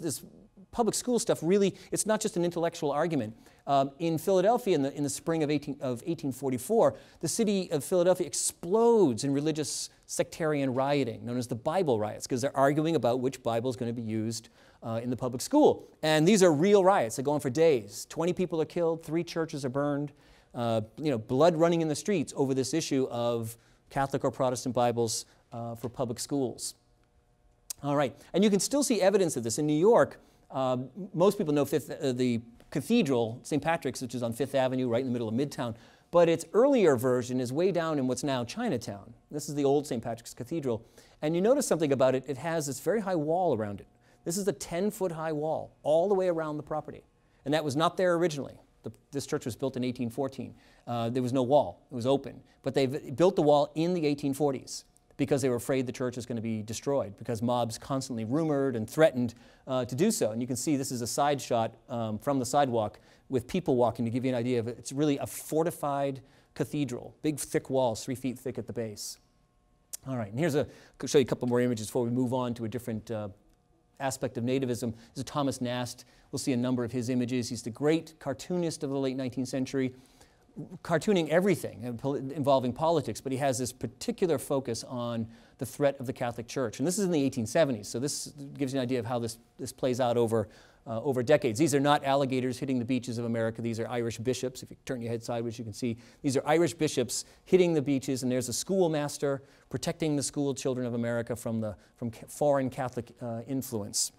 this public school stuff really, it's not just an intellectual argument. Um, in Philadelphia in the, in the spring of, 18, of 1844, the city of Philadelphia explodes in religious sectarian rioting, known as the Bible riots, because they're arguing about which Bible is going to be used uh, in the public school. And these are real riots. They go on for days. 20 people are killed, three churches are burned, uh, you know, blood running in the streets over this issue of Catholic or Protestant Bibles uh, for public schools. All right, and you can still see evidence of this in New York. Um, most people know Fifth, uh, the cathedral, St. Patrick's, which is on Fifth Avenue, right in the middle of Midtown. But its earlier version is way down in what's now Chinatown. This is the old St. Patrick's Cathedral. And you notice something about it, it has this very high wall around it. This is a 10 foot high wall all the way around the property. And that was not there originally. The, this church was built in 1814. Uh, there was no wall, it was open. But they built the wall in the 1840s because they were afraid the church was going to be destroyed because mobs constantly rumored and threatened uh, to do so. And you can see this is a side shot um, from the sidewalk with people walking to give you an idea of it. It's really a fortified cathedral, big thick walls, three feet thick at the base. All right, and here's a, I'll show you a couple more images before we move on to a different uh, aspect of nativism. This is Thomas Nast. We'll see a number of his images. He's the great cartoonist of the late 19th century cartooning everything involving politics, but he has this particular focus on the threat of the Catholic Church. And this is in the 1870s, so this gives you an idea of how this, this plays out over, uh, over decades. These are not alligators hitting the beaches of America, these are Irish bishops. If you turn your head sideways, you can see these are Irish bishops hitting the beaches, and there's a schoolmaster protecting the school children of America from, the, from foreign Catholic uh, influence.